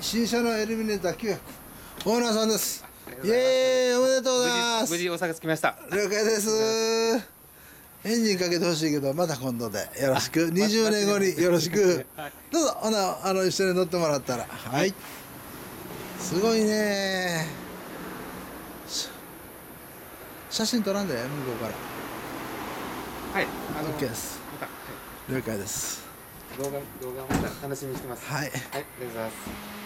新車のエルミネーター900オーナーさんです。イイエーイおめでとうございます。無事無事大阪着きました。了解です。エンジンかけてほしいけどまた今度でよろしく。20年後によろしく。はい。どうぞほなあの一緒に乗ってもらったら。はい。すごいね。写真撮らんで向こうから。はい。あの OK です。ま、了解です、動画動画また楽しみにしてます。はい。はい。ありがとうございます。